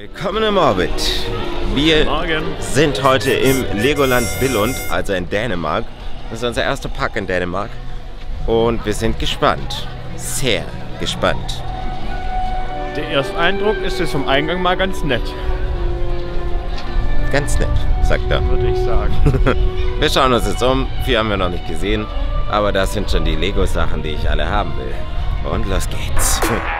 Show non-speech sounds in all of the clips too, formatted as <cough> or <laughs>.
Willkommen im Orbit. Wir Morgen. sind heute im Legoland Billund, also in Dänemark. Das ist unser erster Pack in Dänemark. Und wir sind gespannt. Sehr gespannt. Der erste Eindruck ist es vom Eingang mal ganz nett, Ganz nett, sagt er. würde ich sagen. <laughs> Wir schauen uns jetzt um. Viel haben wir noch nicht gesehen. Aber das sind schon die Lego-Sachen, die ich alle haben will. Und los geht's. <laughs>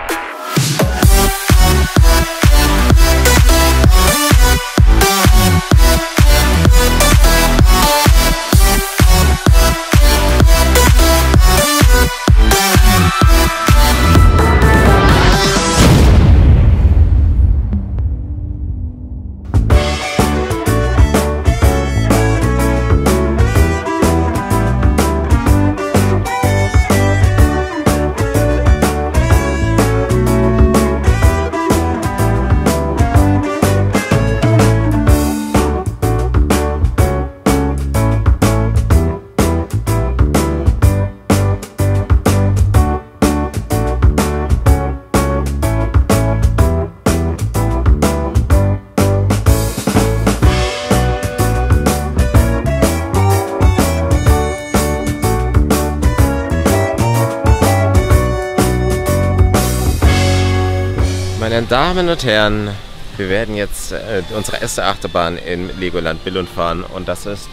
Meine Damen und Herren, wir werden jetzt äh, unsere erste Achterbahn im Legoland Billund fahren und das ist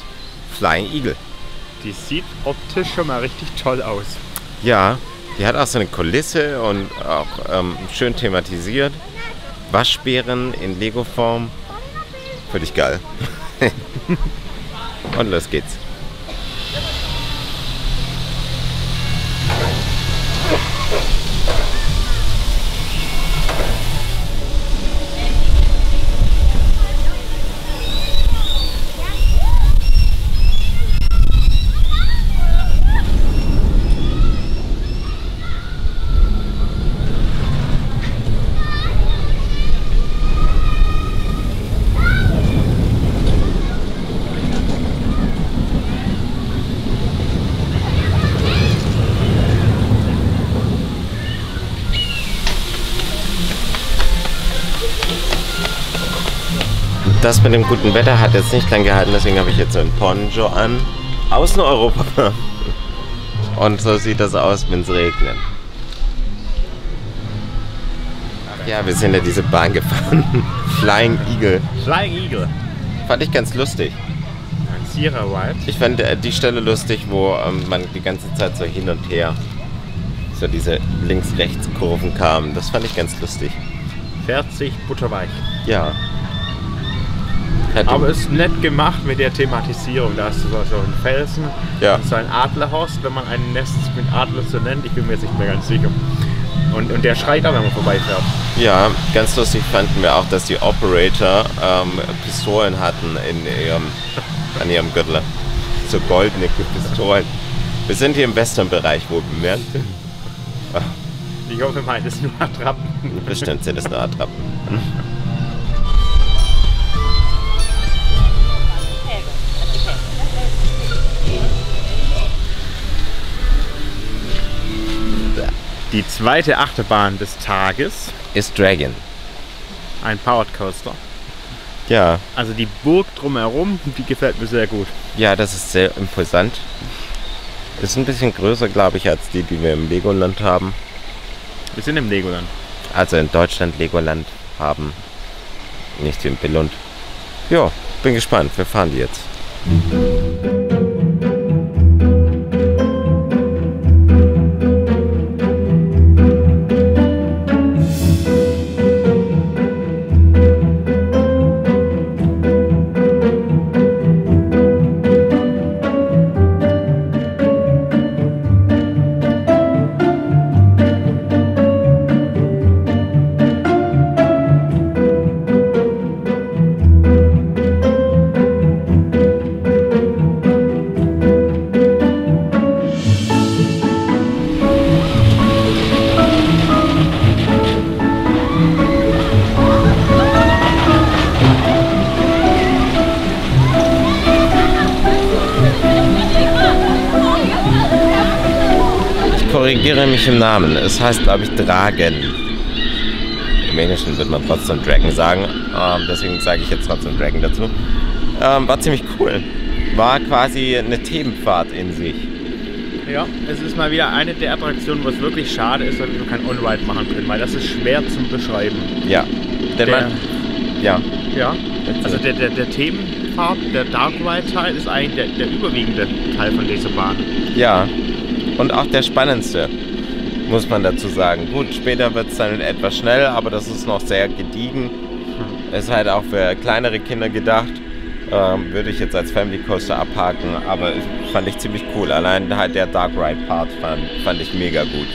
Flying Eagle. Die sieht optisch schon mal richtig toll aus. Ja, die hat auch so eine Kulisse und auch ähm, schön thematisiert. Waschbären in Lego-Form. Völlig geil. <laughs> und los geht's. Das mit dem guten Wetter hat jetzt nicht lang gehalten, deswegen habe ich jetzt so ein Poncho an. Außen Europa. Und so sieht das aus, wenn es regnet. Ja, wir sind ja diese Bahn gefahren. <laughs> Flying Eagle. Flying Eagle. Fand ich ganz lustig. Sierra White. Ich fand äh, die Stelle lustig, wo ähm, man die ganze Zeit so hin und her so diese Links-Rechts-Kurven kamen. Das fand ich ganz lustig. Fährt sich butterweich. Ja. Hat Aber ist nett gemacht mit der Thematisierung. Da hast du so einen Felsen, Ja. so ein Adlerhorst, wenn man ein Nest mit Adler so nennt. Ich bin mir jetzt nicht mehr ganz sicher. Und, und der schreit auch, wenn man vorbeifährt. Ja, ganz lustig fanden wir auch, dass die Operator ähm, Pistolen hatten in ihrem, an ihrem Gürtel. So goldene Pistolen. Wir sind hier im Western-Bereich, wo bemerkt. Ich hoffe mal, das nur Attrappen. Bestimmt sind es nur Attrappen. <laughs> Die zweite Achterbahn des Tages, Ist Dragon. ein Powered Coaster. Ja, Also die Burg drumherum, die gefällt mir sehr gut. ja, das ist sehr imposant. Ist ein bisschen größer, glaube ich, als die, die wir im Legoland haben. Wir sind im Legoland. Also in Deutschland Legoland haben. Nicht wie in Billund. Ja, bin gespannt. Wir fahren die jetzt. korrigiere Es heißt, glaube ich, Dragen. Im Englischen wird man trotzdem Dragon sagen. Ähm, deswegen sage ich jetzt trotzdem Dragon dazu. Ähm, war ziemlich cool. War quasi eine Themenfahrt in sich. Ja, es ist mal wieder eine der Attraktionen, wo es wirklich schade ist, dass wir kein On-Ride machen können, weil das ist schwer zum Beschreiben. Ja. Denn Der- man, ja. Ja, also der, der, der Themenpart, der Dark Ride-Teil ist eigentlich der, der überwiegende Teil von dieser Bahn. Ja. Und auch der spannendste, muss man dazu sagen. Gut, später wird es dann etwas schnell, aber das ist noch sehr gediegen. Ist halt auch für kleinere Kinder gedacht. Ähm, würde ich jetzt als Family Coaster abhaken, aber ich- fand ich ziemlich cool. Allein halt der Dark Ride Part fand, fand ich mega gut.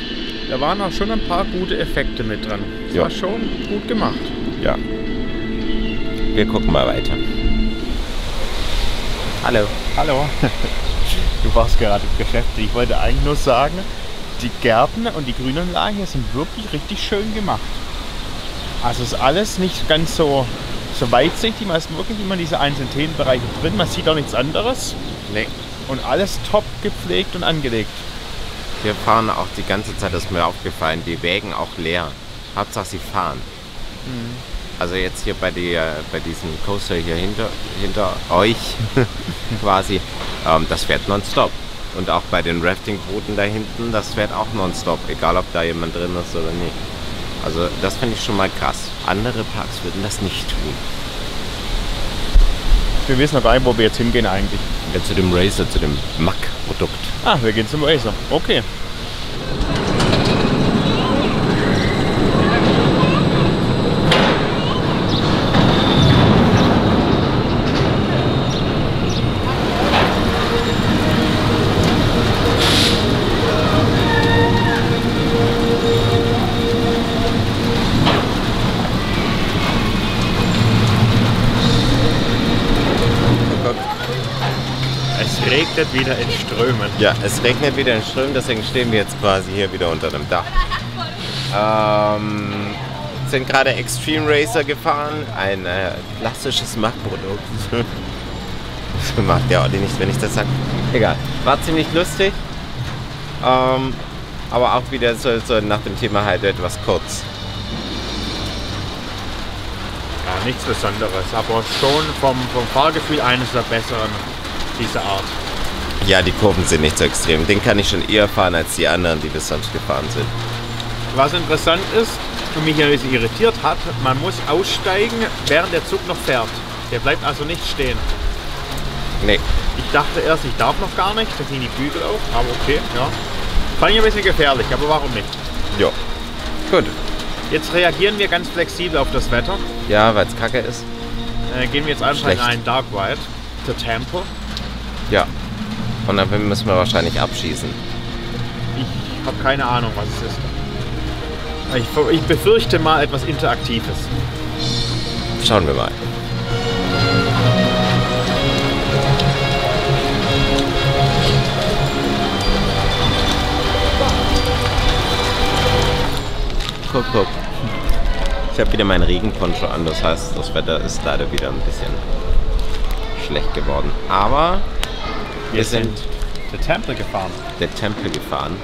Da waren auch schon ein paar gute Effekte mit dran. Das Ja. war schon gut gemacht. Ja. Wir gucken mal weiter. Hallo. Hallo. <laughs> Du warst gerade beschäftigt. Ich wollte eigentlich nur sagen, die Gärten und die Grünanlagen hier sind wirklich richtig schön gemacht. Also ist alles nicht ganz so, so weitsichtig. Man ist wirklich immer diese einzelnen Themenbereiche drin. Man sieht auch nichts anderes. Nee. Und alles top gepflegt und angelegt. Wir fahren auch die ganze Zeit, das ist mir aufgefallen, die Wägen auch leer. Hauptsache sie fahren. Also jetzt hier bei, die, bei diesem Coaster hier hinter, hinter euch <laughs> quasi, ähm, das fährt nonstop. Und auch bei den Rafting-Booten da hinten, das fährt auch nonstop, egal ob da jemand drin ist oder nicht. Also das finde ich schon mal krass. Andere Parks würden das nicht tun. Wir wissen noch gar nicht, wo wir jetzt hingehen eigentlich. Ja, zu dem Racer, zu dem Mack-Produkt. Ah, wir gehen zum Racer. Okay. Regnet wieder in Strömen. Ja, es regnet wieder in Strömen, deswegen stehen wir jetzt quasi hier wieder unter dem Dach. Ähm, sind gerade Extreme Racer gefahren, ein äh, klassisches Mac-Produkt. Das <laughs> macht der Olli nicht, wenn ich das sage. Egal. War ziemlich lustig. Ähm, aber auch wieder so, so nach dem Thema halt etwas kurz. Ja, nichts Besonderes, aber schon vom, vom Fahrgefühl eines der besseren dieser Art. Ja, die Kurven sind nicht so extrem. Den kann ich schon eher fahren als die anderen, die wir sonst gefahren sind. Was interessant ist und mich ein bisschen irritiert hat, man muss aussteigen, während der Zug noch fährt. Der bleibt also nicht stehen. Nee. Ich dachte erst, ich darf noch gar nicht, da gingen die Bügel auf, aber okay, ja. Fand ich ein bisschen gefährlich, aber warum nicht? Ja. Gut. Jetzt reagieren wir ganz flexibel auf das Wetter. Ja, weil es kacke ist. Äh, gehen wir jetzt einfach in Schlecht. einen Dark Ride zur Temple. Ja. Und dann müssen wir wahrscheinlich abschießen. Ich habe keine Ahnung, was es ist. Ich, ich befürchte mal etwas Interaktives. Schauen wir mal. Guck, guck. Ich habe wieder meinen Regenponcho an, das heißt, das Wetter ist leider wieder ein bisschen schlecht geworden. Aber wir sind der Temple gefahren. der Tempel gefahren.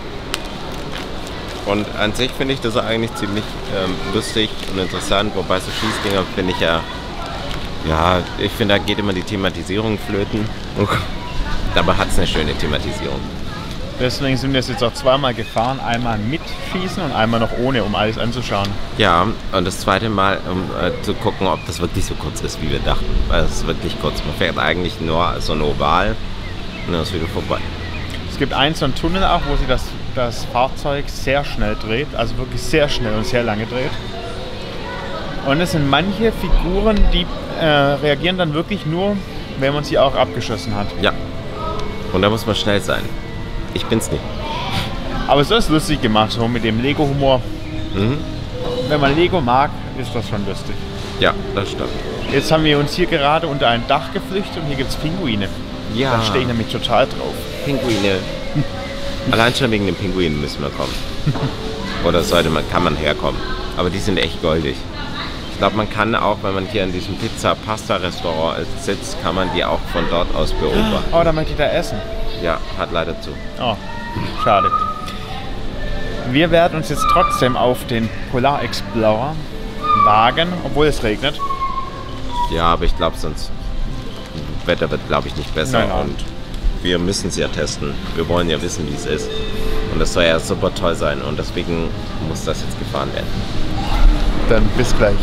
Und an sich finde ich das eigentlich ziemlich ähm, lustig und interessant, wobei so Schießdinger finde ich ja, ja, ich finde, da geht immer die Thematisierung flöten. Dabei hat es eine schöne Thematisierung. Deswegen sind wir es jetzt auch zweimal gefahren. Einmal mit Schießen und einmal noch ohne, um alles anzuschauen. Ja, und das zweite Mal, um äh, zu gucken, ob das wirklich so kurz ist, wie wir dachten. Weil es ist wirklich kurz. Man fährt eigentlich nur so ein Oval und dann ist wieder vorbei. Es gibt einen so einen Tunnel auch, wo sich das, das Fahrzeug sehr schnell dreht. Also wirklich sehr schnell und sehr lange dreht. Und es sind manche Figuren, die äh, reagieren dann wirklich nur, wenn man sie auch abgeschossen hat. Ja. Und da muss man schnell sein. Ich bin's nicht. Aber es ist lustig gemacht, so mit dem Lego-Humor. Mhm. Wenn man Lego mag, ist das schon lustig. Ja, das stimmt. Jetzt haben wir uns hier gerade unter ein Dach geflüchtet und hier gibt es Pinguine. Ja. Da stehe ich nämlich total drauf. Pinguine. <laughs> Allein schon wegen den Pinguinen müssen wir kommen. Oder sollte man, kann man herkommen. Aber die sind echt goldig. Ich glaube, man kann auch, wenn man hier in diesem Pizza-Pasta-Restaurant sitzt, kann man die auch von dort aus beobachten. Oh, da möchte ich da essen. Ja, hat leider zu. Oh, schade. Wir werden uns jetzt trotzdem auf den Polar Explorer Wagen, obwohl es regnet. Ja, aber ich glaube, sonst Wetter wird, glaube ich, nicht besser. Nein, nein. Und wir müssen es ja testen. Wir wollen ja wissen, wie es ist. Und das soll ja super toll sein. Und deswegen muss das jetzt gefahren werden. Dann bis gleich.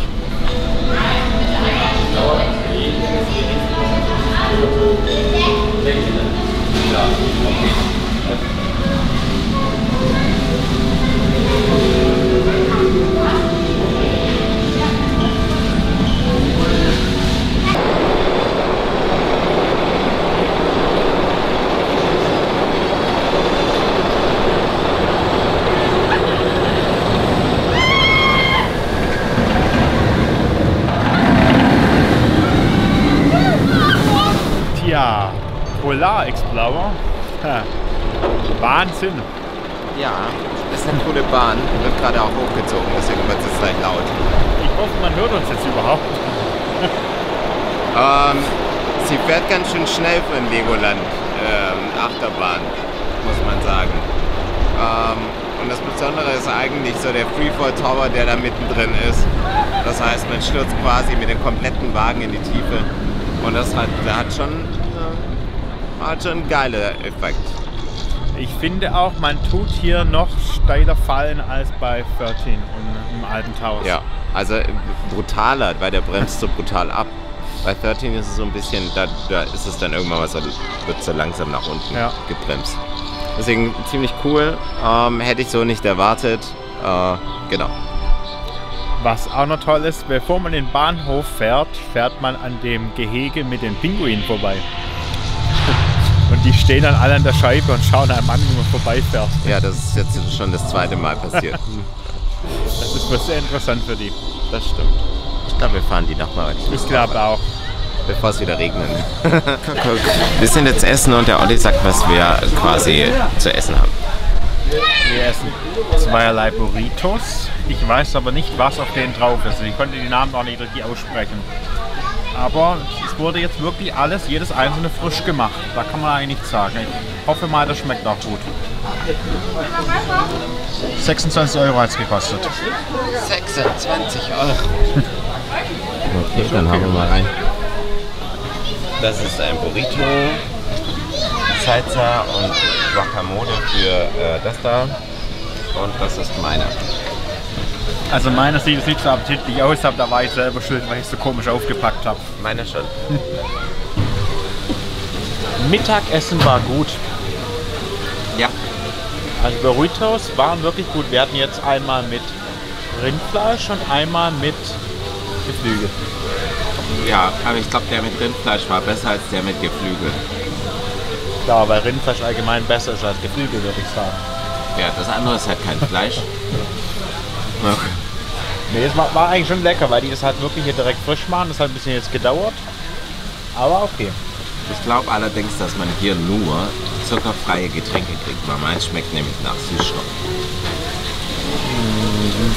Tja, Polar Explorer. Ha. Wahnsinn. Ja, das ist eine coole Bahn. Wird gerade auch hochgezogen, deswegen wird es jetzt gleich laut. Ich hoffe, man hört uns jetzt überhaupt. Ähm, sie fährt ganz schön schnell für ein Legoland ähm, Achterbahn, muss man sagen. Ähm, und das Besondere ist eigentlich so der Freefall Tower, der da mittendrin ist. Das heißt, man stürzt quasi mit dem kompletten Wagen in die Tiefe. Und das hat, der hat schon, hat schon einen geiler Effekt. Ich finde auch, man tut hier noch steiler fallen als bei 13 und im alten Taus. Ja, also äh, brutaler, weil der bremst so brutal ab. Bei 13 ist es so ein bisschen, da, da ist es dann irgendwann mal so, wird so langsam nach unten Ja. gebremst. Deswegen ziemlich cool. Ähm, hätte ich so nicht erwartet. Äh, genau. Was auch noch toll ist, bevor man den Bahnhof fährt, fährt man an dem Gehege mit den Pinguinen vorbei. Und die stehen dann alle an der Scheibe und schauen einem an, wie man vorbeifährt. Ja, das ist jetzt schon das zweite Mal passiert. <laughs> Das ist wohl sehr interessant für die. das stimmt. Ich glaube, wir fahren die nochmal. Ich glaube auch. Bevor es wieder regnet. <laughs> wir sind jetzt essen und der Olli sagt, was wir quasi zu essen haben. Wir essen zweierlei Burritos. Ich weiß aber nicht, was auf denen drauf ist. Ich konnte die Namen auch nicht richtig aussprechen. Aber es wurde jetzt wirklich alles, jedes einzelne frisch gemacht. Da kann man eigentlich nichts sagen. Ich hoffe mal, das schmeckt auch gut. 26 Euro hat es gekostet. 26 Euro. Okay, dann hauen wir mal rein. Das ist ein Burrito, Salsa und Guacamole für äh, das da. Und das ist meiner. Also meiner sieht es nicht so appetitlich aus, aber da war ich selber schuld, weil ich es so komisch aufgepackt habe. Meiner schon. <laughs> Mittagessen war gut. Ja. Also Burritos waren wirklich gut. Wir hatten jetzt einmal mit Rindfleisch und einmal mit Geflügel. Ja, aber ich glaube, der mit Rindfleisch war besser als der mit Geflügel. Klar, weil Rindfleisch allgemein besser ist als Geflügel, würde ich sagen. Ja, das andere ist halt kein Fleisch. <laughs> Okay. Nee, es war, war eigentlich schon lecker, weil die das halt wirklich hier direkt frisch machen. Das hat ein bisschen jetzt gedauert. Aber okay. Ich glaube allerdings, dass man hier nur zuckerfreie Getränke kriegt, weil meins schmeckt nämlich nach Süßstoff.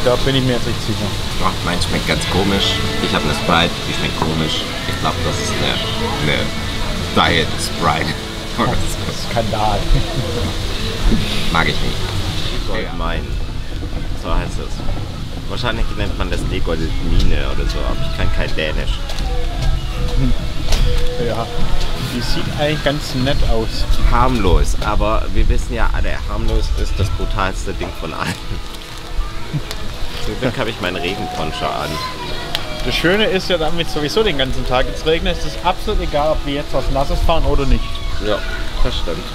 Da bin ich mir jetzt nicht sicher. Oh, meins schmeckt ganz komisch. Ich habe eine Sprite, die schmeckt komisch. Ich glaube, das ist eine, eine Diet Sprite. Skandal. <laughs> Mag ich nicht. Goldmine. So heißt es. Wahrscheinlich nennt man das Legold-Mine oder so, aber ich kann kein Dänisch. Ja. Die sieht eigentlich ganz nett aus. Harmlos, aber wir wissen ja alle, harmlos ist das brutalste Ding von allen. <laughs> Zum Glück habe ich meinen Regenponcho an. Das Schöne ist ja, damit sowieso den ganzen Tag jetzt regnet, ist es absolut egal, ob wir jetzt was Nasses fahren oder nicht. Ja, das stimmt.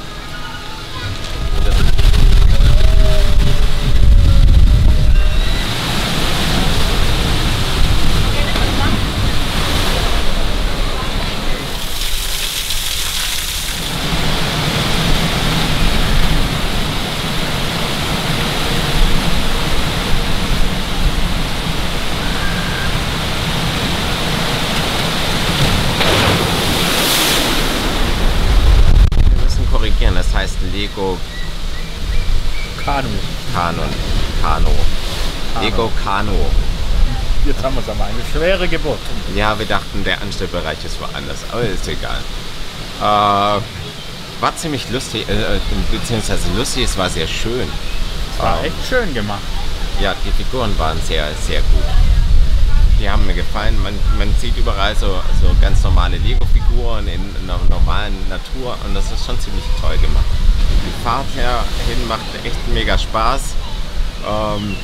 Wir müssen korrigieren, das heißt Lego Kanu. Kanon. Kano. Kano. Jetzt haben wir es aber eine schwere Geburt. Ja, wir dachten, der Anstellbereich ist woanders, aber ist egal. Äh, war ziemlich lustig, äh, beziehungsweise lustig, es war sehr schön. War Ähm, echt schön gemacht. Ja, die Figuren waren sehr, sehr gut. die haben mir gefallen. Man, man sieht überall so, so ganz normale Lego-Figuren in einer normalen Natur und das ist schon ziemlich toll gemacht. Die Fahrt herhin macht echt mega Spaß ähm,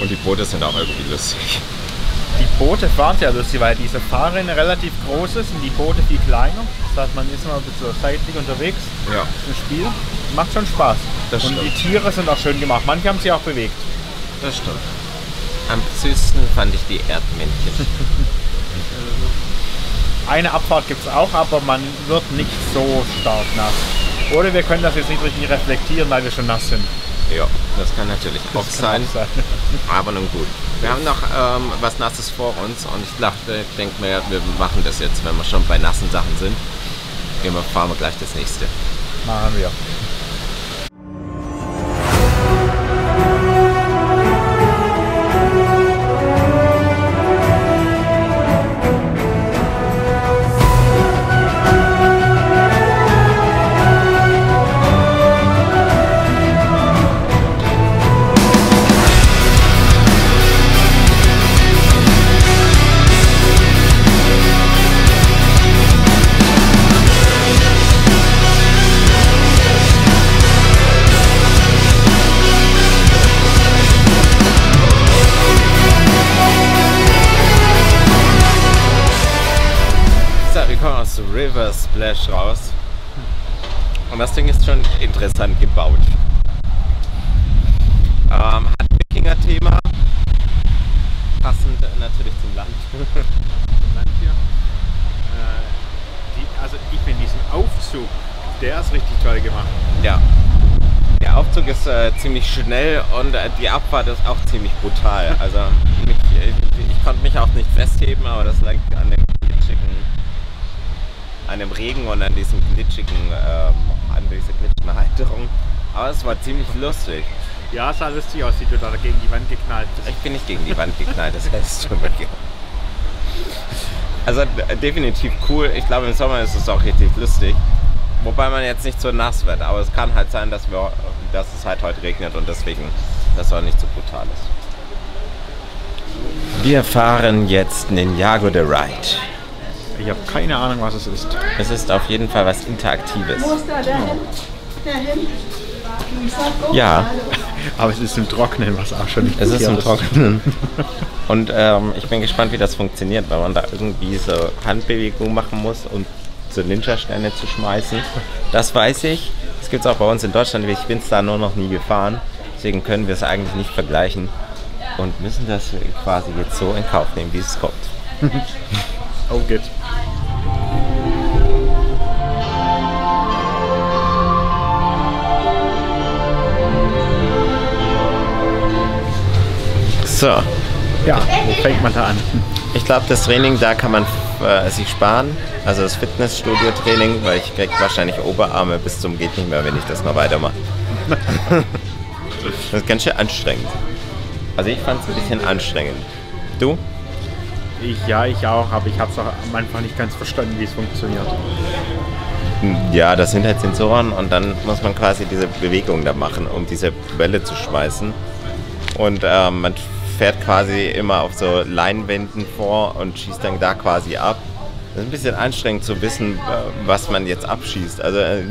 und die Boote sind auch irgendwie lustig. Die Boote fahren sehr lustig, weil diese Fahrrinne relativ groß ist und die Boote viel kleiner. Das heißt, man ist immer ein bisschen seitlich unterwegs Ja, im Spiel. Macht schon Spaß. Das und stimmt. die Tiere sind auch schön gemacht. Manche haben sie auch bewegt. das stimmt. Am süßesten fand ich die Erdmännchen. <laughs> Eine Abfahrt gibt es auch, aber man wird nicht so stark nass. Oder wir können das jetzt nicht richtig reflektieren, weil wir schon nass sind. Ja, das kann natürlich auch Das kann sein. auch sein. Aber nun gut. Wir haben noch ähm, was Nasses vor uns und ich dachte, ich denke mir, wir machen das jetzt, wenn wir schon bei nassen Sachen sind. Gehen wir, fahren wir gleich das nächste. Machen wir. Splash raus. Und das Ding ist schon interessant gebaut. Ähm, hat Wikinger-Thema. Passend natürlich zum Land. <laughs> Land hier. Äh, die, also ich finde diesen Aufzug, der ist richtig toll gemacht. Ja. Der Aufzug ist äh, ziemlich schnell und äh, die Abfahrt ist auch ziemlich brutal. <laughs> Also mich, äh, ich konnte mich auch nicht festheben, aber das lag an dem glitschigen, an dem Regen und an diesem glitschigen, ähm, an dieser glitschigen Halterung. Aber es war ziemlich lustig. Ja, sah lustig aus, wie du da gegen die Wand geknallt bist. Ich bin nicht gegen die Wand geknallt, das heißt schon okay. Also d- definitiv cool. Ich glaube im Sommer ist es auch richtig lustig. Wobei man jetzt nicht so nass wird. Aber es kann halt sein, dass, wir, dass es halt heute regnet und deswegen das auch nicht so brutal ist. Wir fahren jetzt Ninjago the Ride. Ich habe keine Ahnung, was es ist. Es ist auf jeden Fall was Interaktives. Muster dahin. Dahin. Ja, <laughs> Aber es ist im Trocknen, was auch schon nicht es ist im Trockenen. <laughs> Und ähm, ich bin gespannt, wie das funktioniert, weil man da irgendwie so Handbewegungen machen muss, um so Ninja-Sterne zu schmeißen. Das weiß ich. Das gibt es auch bei uns in Deutschland. Ich bin es da nur noch nie gefahren. Deswegen können wir es eigentlich nicht vergleichen und müssen das quasi jetzt so in Kauf nehmen, wie es kommt. <laughs> Oh, geht. So, Ja, wo fängt man da an? ich glaube, das Training da kann man äh, sich sparen. Also das Fitnessstudio-Training, weil ich krieg wahrscheinlich Oberarme bis zum geht nicht mehr, wenn ich das noch weitermache. <laughs> das ist ganz schön anstrengend. Also ich fand es ein bisschen anstrengend. Du? Ich, ja, ich auch, aber ich habe es auch am Anfang nicht ganz verstanden, wie es funktioniert. Ja, das sind halt Sensoren und dann muss man quasi diese Bewegung da machen, um diese Welle zu schmeißen. Und ähm, man fährt quasi immer auf so Leinwänden vor und schießt dann da quasi ab. Das ist ein bisschen anstrengend zu wissen, äh, was man jetzt abschießt. Also äh,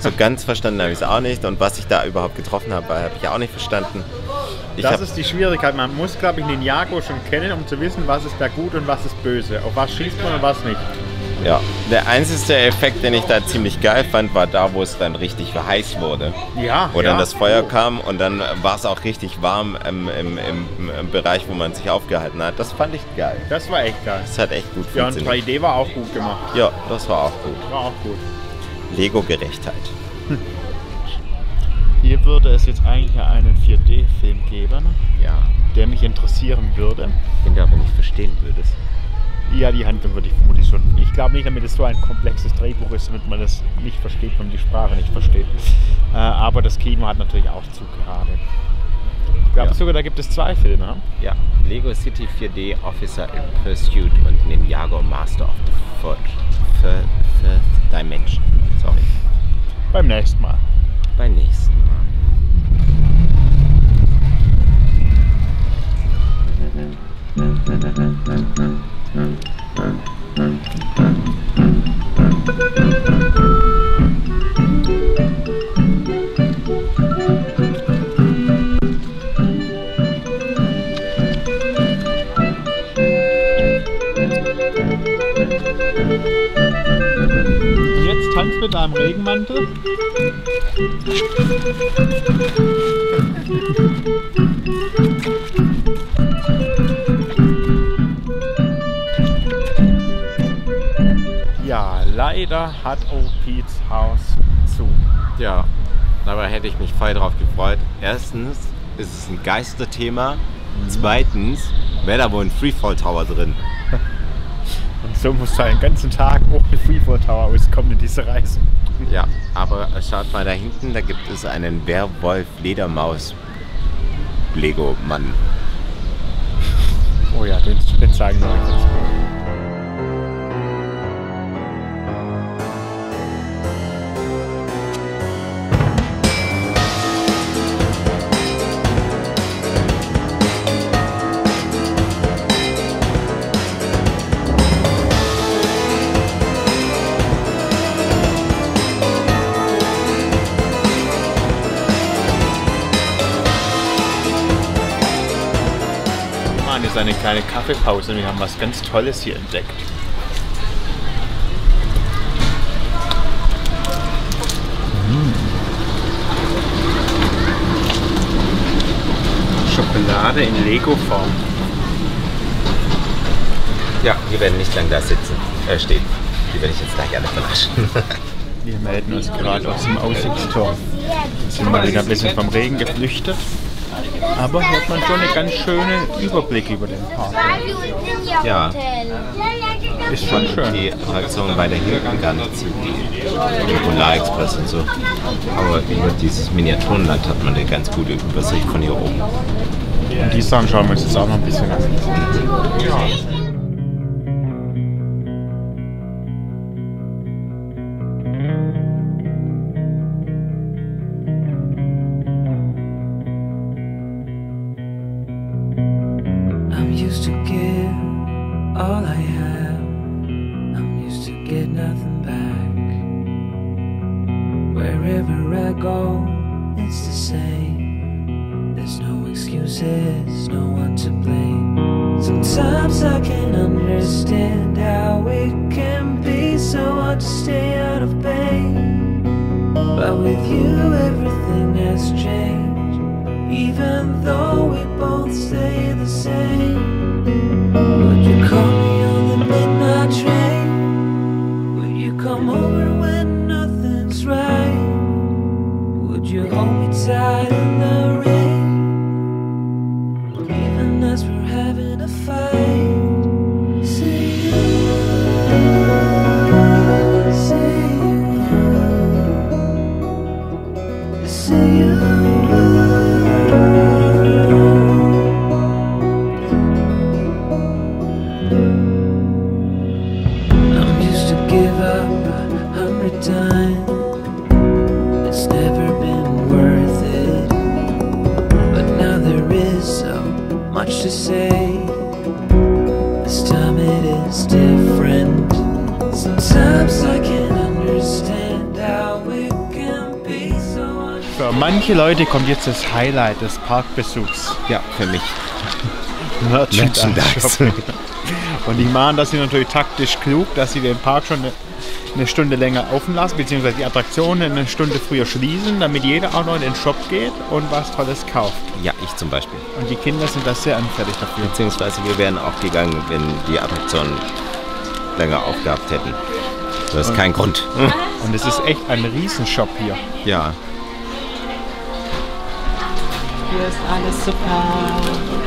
so <laughs> ganz verstanden habe ich es auch nicht und was ich da überhaupt getroffen habe, habe ich auch nicht verstanden. Ich das ist die Schwierigkeit. Man muss, glaube ich, den Jago schon kennen, um zu wissen, was ist da gut und was ist böse. Auf was schießt man und was nicht. Ja, der einzige Effekt, den ich da ziemlich geil fand, war da, wo es dann richtig heiß wurde. Ja, Wo ja. dann das Feuer kam und dann war es auch richtig warm im, im, im, im Bereich, wo man sich aufgehalten hat. Das fand ich geil. Das war echt geil. Das hat echt gut Ja, und funktioniert. 3D war auch gut gemacht. Ja, das war auch gut. War auch gut. Lego-Gerechtheit. Hier würde es jetzt eigentlich einen 4D-Film geben, Ja, der mich interessieren würde. wenn du aber nicht verstehen würdest. Ja, die Handlung würde ich vermutlich schon. Ich glaube nicht, damit es so ein komplexes Drehbuch ist, damit man das nicht versteht, wenn man die Sprache nicht versteht. Äh, aber das Kino hat natürlich auch zu gerade. Ich glaube Ja. sogar, da gibt es zwei Filme. ne? Ja, Lego City 4D Officer in Pursuit und Ninjago Master of the Fourth, Fifth Dimension. Sorry. Beim nächsten Mal. Beim nächsten Mal. Thank hat Opiz Haus zu. Ja, dabei hätte ich mich voll drauf gefreut. Erstens ist es ein Geisterthema. Zweitens wäre da wohl ein Freefall Tower drin. <laughs> Und so musst du einen ganzen Tag ohne Freefall Tower auskommen in diese Reise. Ja, aber schaut mal da hinten, da gibt es einen Werwolf-Ledermaus-Lego-Mann. Oh ja, den, den zeigen wir euch jetzt. Eine kleine Kaffeepause und wir haben was ganz Tolles hier entdeckt. Schokolade in Lego-Form. Ja, die werden nicht lang da sitzen, äh, stehen. Die werde ich jetzt gleich alle vernaschen. Wir melden uns gerade aus dem Aussichtsturm. Sind mal wieder ein bisschen vom Regen geflüchtet. Aber hat man schon einen ganz schönen Überblick über den Park. Ja. Ist schon schön. Die Attraktionen weiter hinten gar nicht sind, die die Polar Express und so. Aber über dieses Miniaturenland hat man eine ganz gute Übersicht von hier oben. Und die Sachen schauen wir uns jetzt auch noch ein bisschen an. I'm have. I'm used to get nothing back. Wherever I go, it's the same. There's no excuses, no one to blame. Sometimes I can understand how it can be so hard to stay out of pain. But with you, everything has changed. Even though we both stay the same, would you call time it is different. Sometimes I can understand how it can be so un- Für manche Leute kommt jetzt das Highlight des Parkbesuchs. Ja, für mich. <laughs> Merchandise. Und die machen das hier natürlich taktisch klug, dass sie den Park schon eine, Stunde länger offen lassen, beziehungsweise die Attraktionen eine Stunde früher schließen, damit jeder auch noch in den Shop geht und was Tolles kauft. Ja, ich zum Beispiel. Und die Kinder sind da sehr anfällig dafür. Beziehungsweise wir wären auch gegangen, wenn die Attraktionen länger aufgehabt hätten. Das ist kein Grund. <laughs> Und es ist echt ein Riesenshop hier. Ja, Hier ist alles super.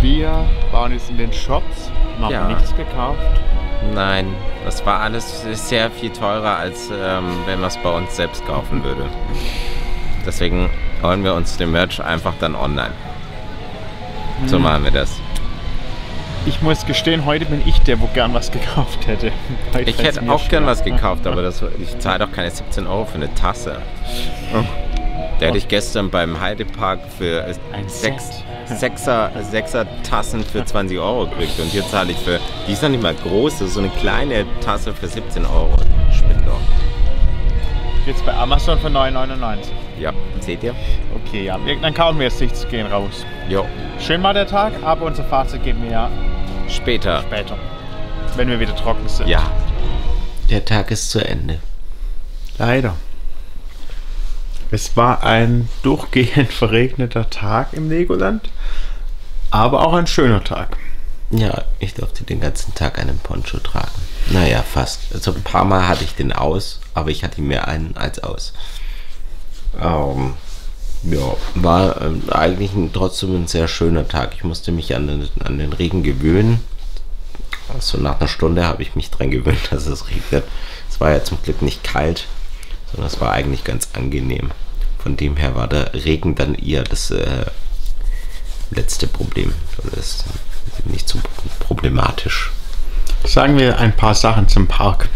Wir waren jetzt in den Shops, haben Ja. nichts gekauft. nein, das war alles sehr viel teurer, als ähm, wenn man es bei uns selbst kaufen würde. Deswegen holen wir uns den Merch einfach dann online. So machen wir das. Ich muss gestehen, heute bin ich der, wo gern was gekauft hätte. Heute <laughs> Ich hätte auch gern schwer. was gekauft, aber das, ich zahle doch keine 17 Euro für eine Tasse. Oh. Der hätte ich gestern beim Heidepark für Ein sechs, Set. Sechser, Sechser Tassen für 20 Euro kriegt. Und hier zahle ich für, die ist noch nicht mal groß, so eine kleine Tasse für 17 Euro. Spindler. Jetzt bei Amazon für 9,99. Ja, seht ihr? Okay, ja. Dann kaufen wir jetzt nichts, gehen raus. Jo, Schön war der Tag, aber unser Fazit geben wir ja später. später. Wenn wir wieder trocken sind. Ja. Der Tag ist zu Ende. Leider. Es war ein durchgehend <laughs> verregneter Tag im Legoland, aber auch ein schöner Tag. Ja, ich durfte den ganzen Tag einen Poncho tragen. Naja, fast. Also ein paar Mal hatte ich den aus, aber ich hatte mehr einen als aus. Ähm, ja, war ähm, eigentlich ein, trotzdem ein sehr schöner Tag. Ich musste mich an den, an den Regen gewöhnen. Also nach einer Stunde habe ich mich dran gewöhnt, <laughs> dass es regnet. Es war ja zum Glück nicht kalt, sondern es war eigentlich ganz angenehm. Von dem her war der Regen dann eher das äh, letzte Problem. Oder ist nicht so problematisch. Sagen wir ein paar Sachen zum Park.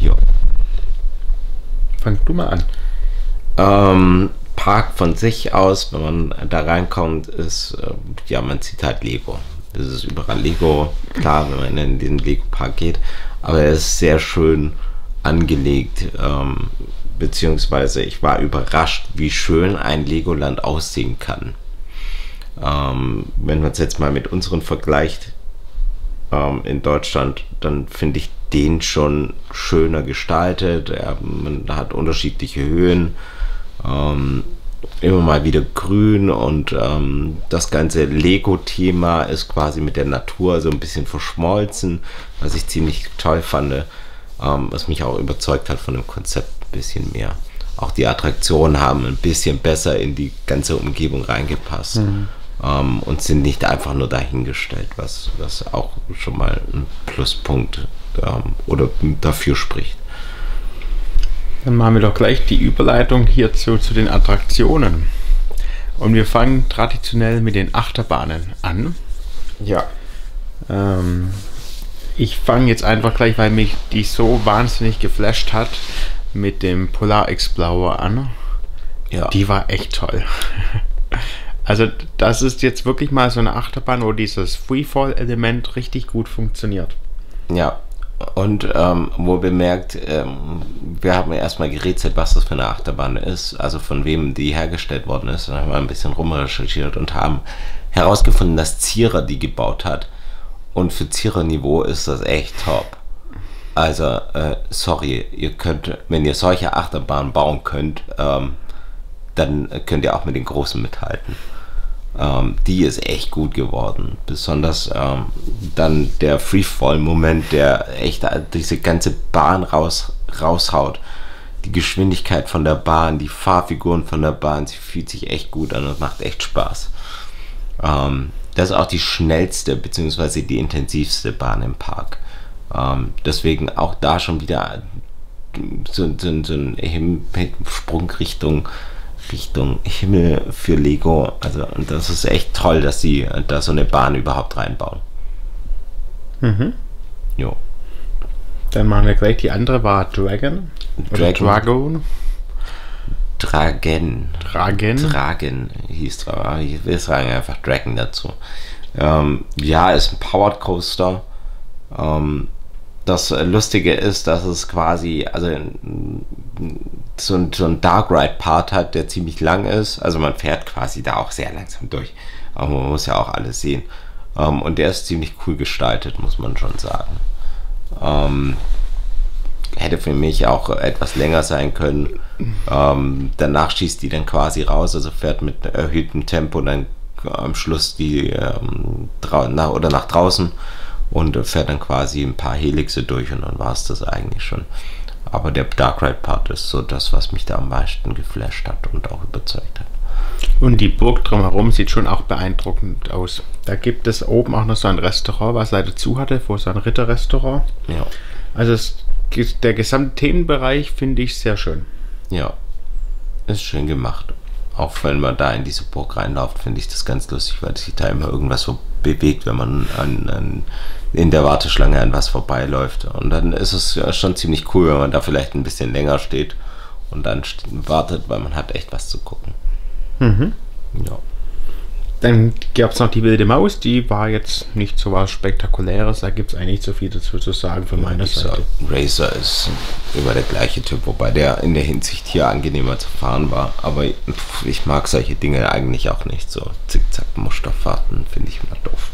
Ja. Fang du mal an. Ähm, Park von sich aus, wenn man da reinkommt, ist, äh, ja, man sieht halt Lego. Das ist überall Lego, klar, wenn man in den Lego-Park geht, aber er ist sehr schön angelegt, ähm, beziehungsweise ich war überrascht, wie schön ein Legoland aussehen kann. Ähm, wenn man es jetzt mal mit unseren vergleicht, ähm, in Deutschland, dann finde ich den schon schöner gestaltet. Er, man hat unterschiedliche Höhen, ähm, immer mal wieder grün und ähm, das ganze Lego-Thema ist quasi mit der Natur so ein bisschen verschmolzen, was ich ziemlich toll fand, ähm, was mich auch überzeugt hat von dem Konzept ein bisschen mehr. Auch die Attraktionen haben ein bisschen besser in die ganze Umgebung reingepasst ähm, und sind nicht einfach nur dahingestellt, was, was auch schon mal ein Pluspunkt ähm, oder dafür spricht. Dann machen wir doch gleich die Überleitung hierzu zu den Attraktionen. Und wir fangen traditionell mit den Achterbahnen an. Ja. Ähm, ich fange jetzt einfach gleich, weil mich die so wahnsinnig geflasht hat, mit dem Polar Explorer an. Ja. Die war echt toll. <laughs> Also das ist jetzt wirklich mal so eine Achterbahn, wo dieses Freefall-Element richtig gut funktioniert. Ja, und ähm, wo bemerkt, ähm, wir haben erstmal gerätselt, was das für eine Achterbahn ist, also von wem die hergestellt worden ist. Dann haben wir ein bisschen rumrecherchiert und haben herausgefunden, dass Zierer die gebaut hat. Und für Zierer-Niveau ist das echt top. Also, äh, sorry, ihr könnt, wenn ihr solche Achterbahnen bauen könnt, ähm, dann könnt ihr auch mit den Großen mithalten. Ähm, die ist echt gut geworden. Besonders ähm, dann der Freefall-Moment, der echt diese ganze Bahn raus, raushaut. Die Geschwindigkeit von der Bahn, die Fahrfiguren von der Bahn, sie fühlt sich echt gut an und macht echt Spaß. Ähm, das ist auch die schnellste bzw. die intensivste Bahn im Park. Ähm, deswegen auch da schon wieder so, so, so ein Sprung Richtung Richtung Himmel für Lego. Also und das ist echt toll, dass sie da so eine Bahn überhaupt reinbauen. Mhm. Jo. Dann machen wir gleich die andere war Dragon. Dragon. Dragon. Dragon. Dragon. Dragon hieß er. Ich will sagen einfach Dragon dazu. Ähm, ja, ist ein Powered Coaster. Ähm, das Lustige ist, dass es quasi also so ein, so ein Dark Ride Part hat, der ziemlich lang ist. Also man fährt quasi da auch sehr langsam durch. Aber man muss ja auch alles sehen. Ähm, und der ist ziemlich cool gestaltet, muss man schon sagen. Ähm, hätte für mich auch etwas länger sein können. Ähm, danach schießt die dann quasi raus, also fährt mit erhöhtem Tempo dann am Schluss die nach, oder nach draußen und fährt dann quasi ein paar Helixe durch und dann war es das eigentlich schon. Aber der Dark Ride Part ist so das, was mich da am meisten geflasht hat und auch überzeugt hat. Und die Burg drumherum sieht schon auch beeindruckend aus. Da gibt es oben auch noch so ein Restaurant, was leider zu hatte, vor so ein Ritterrestaurant. Ja, Also es, der gesamte Themenbereich finde ich sehr schön. ja, ist schön gemacht. Auch wenn man da in diese Burg reinläuft, finde ich das ganz lustig, weil sich da immer irgendwas so bewegt, wenn man an, an, in der Warteschlange an was vorbeiläuft. Und dann ist es ja schon ziemlich cool, wenn man da vielleicht ein bisschen länger steht und dann wartet, weil man hat echt was zu gucken. Mhm. Ja. Dann gab es noch die wilde Maus, die war jetzt nicht so was Spektakuläres, da gibt es eigentlich nicht so viel dazu zu sagen von meiner Dieser Seite. Racer ist immer der gleiche Typ, wobei der in der Hinsicht hier angenehmer zu fahren war. Aber pff, ich mag solche Dinge eigentlich auch nicht. So Zickzack-Musterfahrten finde ich immer doof.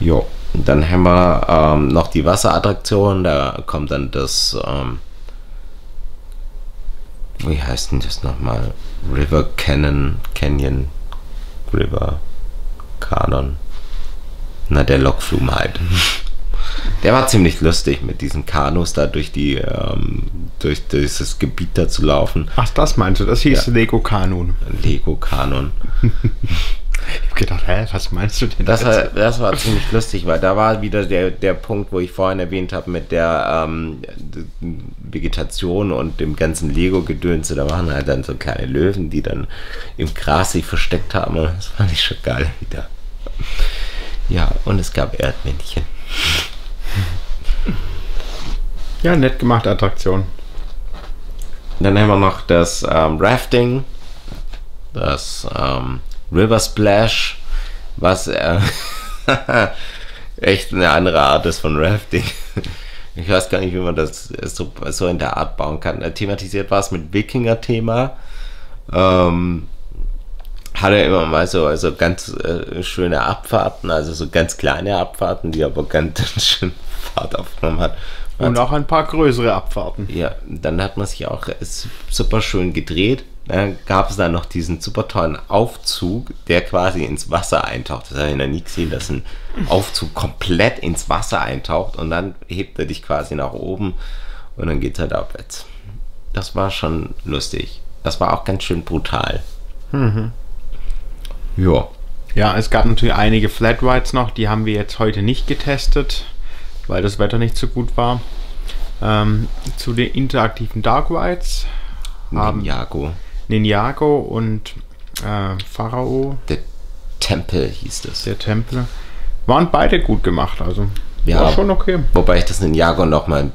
Jo, dann haben wir ähm, noch die Wasserattraktion. Da kommt dann das, ähm, wie heißt denn das nochmal? River Canyon, Canyon, River Canon. Na, der Lokflume halt. <laughs> Der war ziemlich lustig mit diesen Kanus da durch die ähm, durch dieses Gebiet da zu laufen. Ach, das meinst du? Das hieß Ja. Lego Kanon. Lego Kanon. <laughs> Ich hab gedacht, hä, was meinst du denn? Das war, das war ziemlich lustig, weil da war wieder der, der Punkt, wo ich vorhin erwähnt habe, mit der ähm, Vegetation und dem ganzen Lego-Gedönse. Da waren halt dann so kleine Löwen, die dann im Gras sich versteckt haben. Das fand ich schon geil wieder. Ja, und es gab Erdmännchen. Ja, nett gemachte Attraktion. Dann haben wir noch das ähm, Rafting, das ähm, River Splash, was äh, <laughs> echt eine andere Art ist von Rafting. <laughs> Ich weiß gar nicht, wie man das so, so in der Art bauen kann. Äh, Thematisiert war es mit Wikinger-Thema. Ähm, hatte immer mal so also ganz äh, schöne Abfahrten, also so ganz kleine Abfahrten, die aber ganz <laughs> schön Fahrt aufgenommen hat. Und auch ein paar größere Abfahrten. Ja, dann hat man sich auch s- super schön gedreht. Dann gab es dann noch diesen super tollen Aufzug, der quasi ins Wasser eintaucht. Das habe ich noch nie gesehen, dass ein Aufzug komplett ins Wasser eintaucht und dann hebt er dich quasi nach oben und dann geht es halt abwärts. Das war schon lustig. Das war auch ganz schön brutal. Ja. Ja, es gab natürlich einige Flat Rides noch, die haben wir jetzt heute nicht getestet, weil das Wetter nicht so gut war. Ähm, zu den interaktiven Dark Rides haben Ninjago. Ninjago und äh, Pharao, Der Tempel hieß es. der Tempel, waren beide gut gemacht. Also Ja. war schon okay. Wobei ich das Ninjago noch mal ein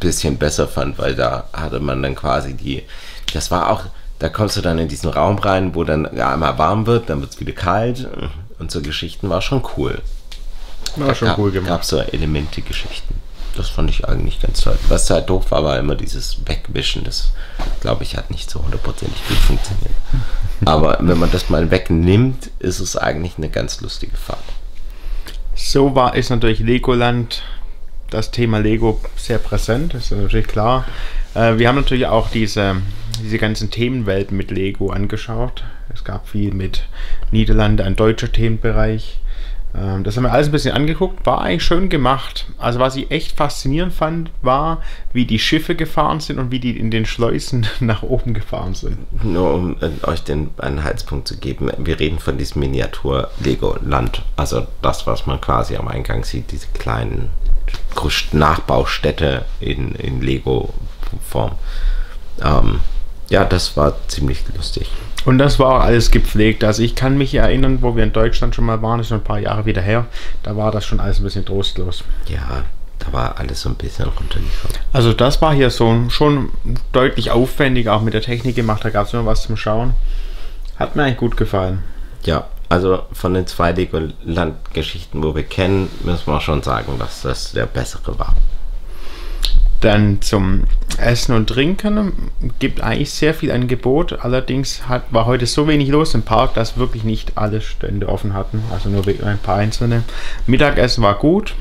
bisschen besser fand, weil da hatte man dann quasi die. Das war auch. Da kommst du dann in diesen Raum rein, wo dann ja, einmal warm wird, dann wird es wieder kalt. Und so Geschichten war schon cool. War schon gab, cool gemacht. Gab so Elemente-Geschichten. Das fand ich eigentlich ganz toll. Was halt doof war, war immer dieses Wegwischen. Das, glaube ich, hat nicht so hundertprozentig gut funktioniert. Aber wenn man das mal wegnimmt, ist es eigentlich eine ganz lustige Fahrt. So war ist natürlich Legoland, das Thema Lego sehr präsent, ist ja natürlich klar. Äh, wir haben natürlich auch diese, diese ganzen Themenwelten mit Lego angeschaut. Es gab viel mit Niederlande, ein deutscher Themenbereich. Ähm, das haben wir alles ein bisschen angeguckt, war eigentlich schön gemacht. Also was ich echt faszinierend fand, war, wie die Schiffe gefahren sind und wie die in den Schleusen <laughs> nach oben gefahren sind. Nur um äh, euch den Anhaltspunkt zu geben, wir reden von diesem Miniatur-Lego-Land. Also das, was man quasi am Eingang sieht, diese kleinen Nachbaustädte in, in Lego-Form. Ähm, ja, das war ziemlich lustig. Und das war auch alles gepflegt. Also ich kann mich erinnern, wo wir in Deutschland schon mal waren, ist schon ein paar Jahre wieder her, da war das schon alles ein bisschen trostlos. Ja, da war alles so ein bisschen runtergekommen. Also das war hier so schon deutlich aufwendiger, auch mit der Technik gemacht, da gab es immer was zum Schauen. Hat mir eigentlich gut gefallen. Ja, also von den zwei Lego-Landgeschichten, wo wir kennen, müssen wir schon sagen, dass das der bessere war. Dann zum Essen und Trinken gibt eigentlich sehr viel Angebot. Allerdings hat, war heute so wenig los im Park, dass wirklich nicht alle Stände offen hatten. Also nur ein paar einzelne. Mittagessen war gut.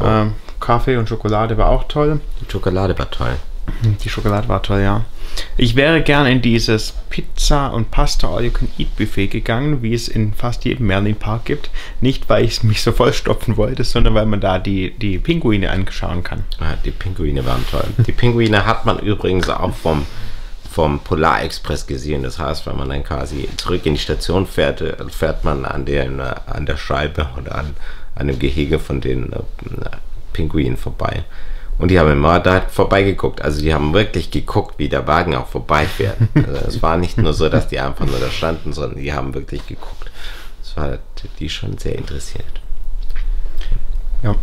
Ähm, Kaffee und Schokolade war auch toll. Die Schokolade war toll. Die Schokolade war toll, ja. Ich wäre gern in dieses Pizza- und Pasta-All-You-Can-Eat-Buffet gegangen, wie es in fast jedem Merlin-Park gibt. Nicht, weil ich mich so vollstopfen wollte, sondern weil man da die, die Pinguine anschauen kann. Ja, die Pinguine waren toll. Die Pinguine hat man übrigens auch vom, vom Polarexpress gesehen. Das heißt, wenn man dann quasi zurück in die Station fährt, äh, fährt man an der, an der Scheibe oder an, an dem Gehege von den äh, Pinguinen vorbei. Und die haben immer da vorbeigeguckt. Also die haben wirklich geguckt, wie der Wagen auch vorbeifährt. Also es war nicht nur so, dass die einfach nur da standen, sondern die haben wirklich geguckt. Das war die schon sehr interessiert. Ja.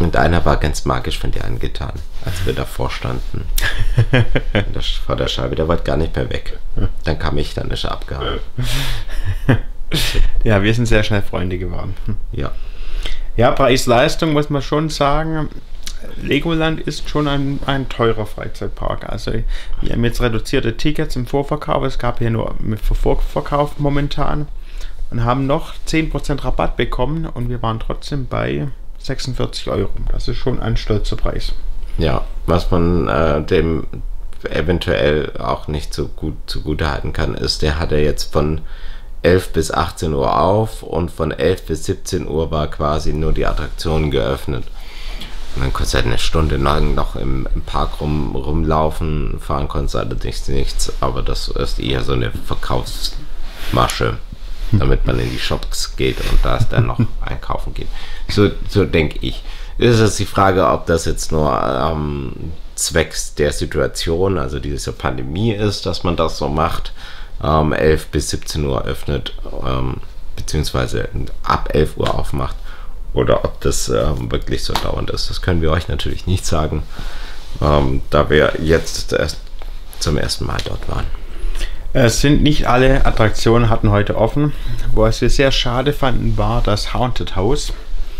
Und einer war ganz magisch von dir angetan, als wir davor standen. <laughs> das, vor der Scheibe, der wollte gar nicht mehr weg. Dann kam ich, dann ist er abgehauen. Ja, wir sind sehr schnell Freunde geworden. Ja. Ja, Preis-Leistung muss man schon sagen. Legoland ist schon ein, ein teurer Freizeitpark. Also wir haben jetzt reduzierte Tickets im Vorverkauf. Es gab hier nur mit Vorverkauf momentan und haben noch 10% Rabatt bekommen und wir waren trotzdem bei 46 Euro. Das ist schon ein stolzer Preis. Ja, was man äh, dem eventuell auch nicht so gut zugute halten kann, ist, der hatte jetzt von 11 bis 18 Uhr auf und von 11 bis 17 Uhr war quasi nur die Attraktion geöffnet. Konntest du halt eine Stunde lang noch im, im Park rum, rumlaufen, fahren konntest allerdings nichts, aber das ist eher so eine Verkaufsmasche, damit man in die Shops geht und da es dann noch einkaufen geht. So, so denke ich. Ist es die Frage, ob das jetzt nur ähm, zwecks der Situation, also diese Pandemie ist, dass man das so macht, ähm, 11 bis 17 Uhr öffnet, ähm, beziehungsweise ab 11 Uhr aufmacht, oder ob das ähm, wirklich so dauernd ist. Das können wir euch natürlich nicht sagen, ähm, da wir jetzt erst zum ersten Mal dort waren. Es sind nicht alle Attraktionen hatten heute offen. Was wir sehr schade fanden, war das Haunted House.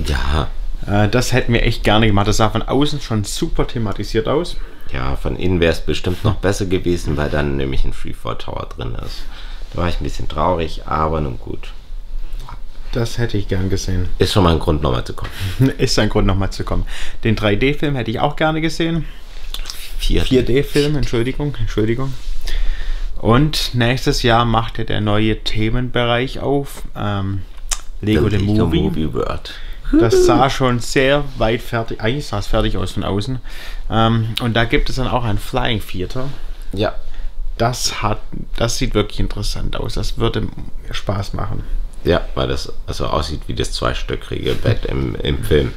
Ja, Äh, Das hätten wir echt gerne gemacht. Das sah von außen schon super thematisiert aus. ja, von innen wäre es bestimmt noch besser gewesen, weil dann nämlich ein Freefall Tower drin ist. Da war ich ein bisschen traurig, aber nun gut. Das hätte ich gern gesehen. Ist schon mal ein Grund, nochmal zu kommen. <laughs> Ist ein Grund, nochmal zu kommen. Den 3D-Film hätte ich auch gerne gesehen. Vier. 4D-Film, Entschuldigung, Entschuldigung. Und nächstes Jahr macht ja der neue Themenbereich auf. Ähm, Lego the, Lego Movie. Movie World. Das sah schon sehr weit fertig, eigentlich sah es fertig aus von außen. Ähm, und da gibt es dann auch ein Flying Theater. Ja, Das hat, das sieht wirklich interessant aus. Das würde Spaß machen. Ja, weil das also aussieht wie das zweistöckige Bett im, im Film.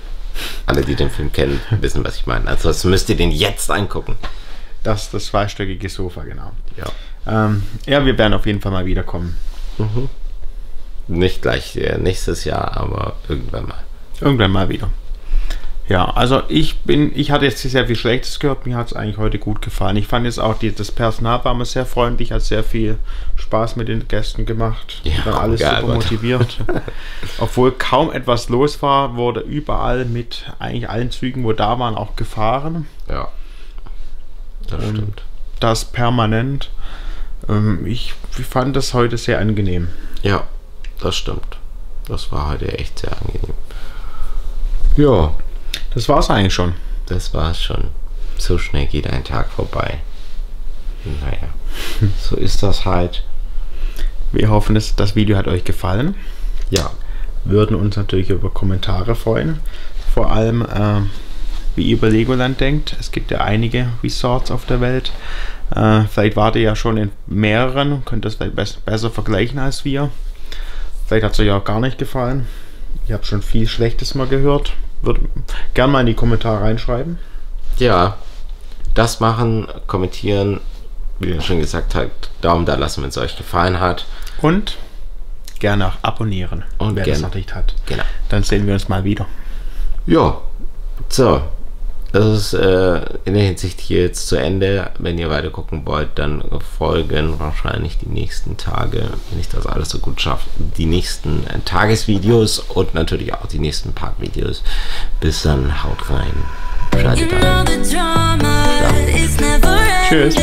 Alle, die den Film kennen, wissen, was ich meine. Also das müsst ihr den jetzt angucken. Das das zweistöckige Sofa, genau. Ja. Ähm, ja, wir werden auf jeden Fall mal wiederkommen. Nicht gleich äh, nächstes Jahr, aber irgendwann mal. Irgendwann mal wieder. Ja, also ich bin, ich hatte jetzt sehr viel Schlechtes gehört, mir hat es eigentlich heute gut gefallen. Ich fand jetzt auch, die, das Personal war mir sehr freundlich, hat sehr viel Spaß mit den Gästen gemacht. Ja, war alles geil, super motiviert. <laughs> Obwohl kaum etwas los war, wurde überall mit eigentlich allen Zügen, wo da waren, auch gefahren. Ja. Das Und stimmt. Das permanent. Ähm, ich fand das heute sehr angenehm. Ja, das stimmt. Das war heute echt sehr angenehm. Ja, Das war es eigentlich schon. das war's schon. So schnell geht ein Tag vorbei. Naja, so ist das halt. Wir hoffen, dass das Video hat euch gefallen. Ja, würden uns natürlich über Kommentare freuen. Vor allem, äh, wie ihr über Legoland denkt. Es gibt ja einige Resorts auf der Welt. Äh, vielleicht wart ihr ja schon in mehreren und könnt das vielleicht bess besser vergleichen als wir. Vielleicht hat es euch auch gar nicht gefallen. Ich habe schon viel Schlechtes mal gehört. Würde gerne mal in die Kommentare reinschreiben. Ja, das machen, kommentieren, wie ihr schon gesagt habt, Daumen da lassen, wenn es euch gefallen hat. Und gerne auch abonnieren, Und wer das gerne. noch nicht hat. Genau. Dann sehen wir uns mal wieder. Ja, so. Das ist äh, in der Hinsicht hier jetzt zu Ende. Wenn ihr weiter gucken wollt, dann folgen wahrscheinlich die nächsten Tage, wenn ich das alles so gut schaffe, die nächsten äh, Tagesvideos und natürlich auch die nächsten Parkvideos. Bis dann, haut rein. Schaltet ein. never Tschüss.